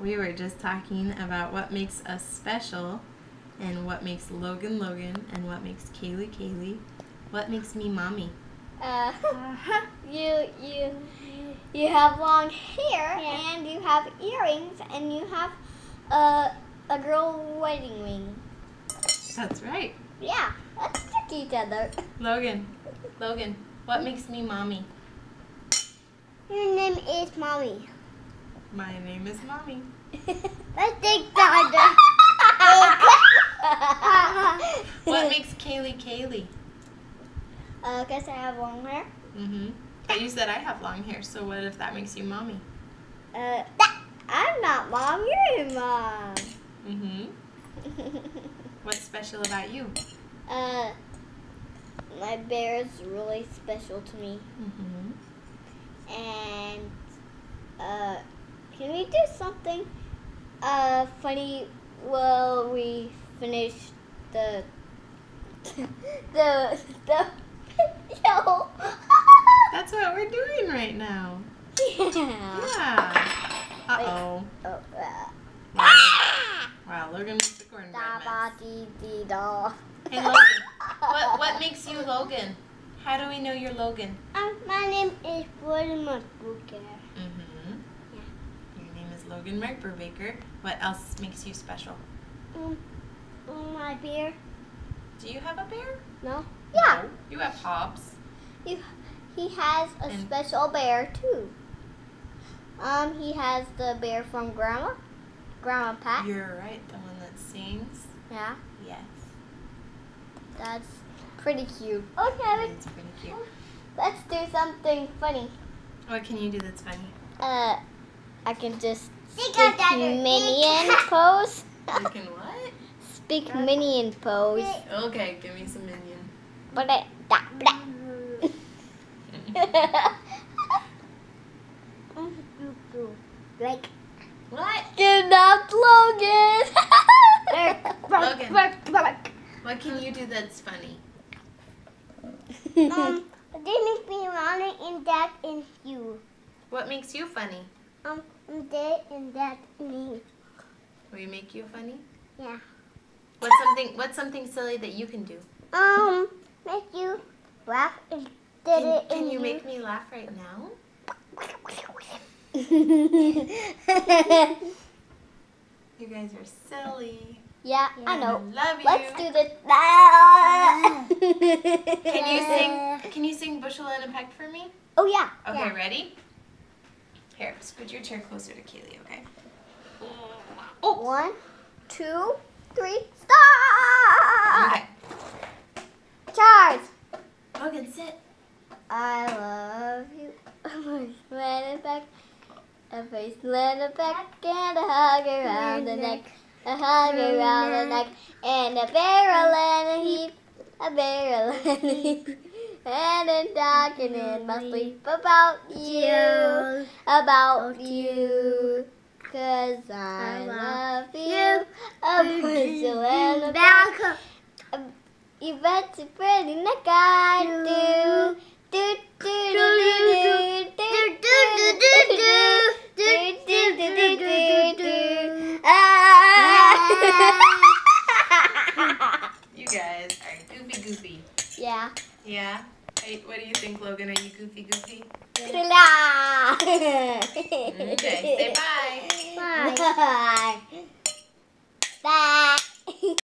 we were just talking about what makes us special and what makes Logan Logan and what makes Kayleigh Kayleigh. What makes me mommy? Uh, you you you have long hair Yeah. and you have earrings and you have a a girl wedding ring. That's right. Yeah, let's stick each other. Logan. Logan. What makes me mommy? Your name is Mommy. My name is mommy. Let's take the. What makes Kayleigh Kayleigh? uh, guess I have long hair. Mm-hmm. But you said I have long hair, so what if that makes you mommy? Uh, I'm not mom. You're mom. Mm-hmm. What's special about you? uh, my bear is really special to me. Mm-hmm. And uh, we do something uh, funny while we finish the the the show? That's what we're doing right now. yeah. Yeah. Uh-oh. Oh, uh, Wow, wow Logan makes the cornbread da mess. ba dee dee da. Hey, Logan. What, what makes you Logan? How do we know you're Logan? um, my name is Voldemort Booker. Mm-hmm. Your name is Logan Merkberbaker. What else makes you special? Um, my bear. Do you have a bear? No. Yeah, No. You have Hobbs. he, he has a And- special bear too. Um, he has the bear from Grandma, Grandma Pat. You're right. The one that sings. Yeah, Yes. that's pretty cute. Okay. It's pretty cute. Let's do something funny. What can you do that's funny? Uh, I can just Think speak of minion pose. You can what? Speak minion pose. Okay, give me some minion. But I, da, da. Like. What? Give that Logan. Logan. Bark, bark. What can you do that's funny? um, they make me running in that in you. What makes you funny? Um, they and that me. We make you funny? Yeah. What's something what's something silly that you can do? Um, make you laugh and did Can, it can in you make me laugh right now? You guys are silly. yeah, I know. I love you. Let's do this. Can you sing can you sing Bushel and a Peck for me? Oh yeah. Okay, Yeah. ready? Here, scoot your chair closer to Kayleigh, okay? Oh, One, two, three, stop! okay. Charge! Logan, sit. I love you. A landed back. A face landed back. And a hug around the neck. A hug around the neck. And a barrel and a heap. A barrel and a heap. And in dark and in my sleep about you, about you. Cause I love you. A puzzle and a back. You bet you pretty like I do. Do, do, do, do, do. You guys are goopy goopy. Yeah. Yeah. What do you think, Logan? Are you goofy goofy? okay, say bye. Bye. Bye. bye.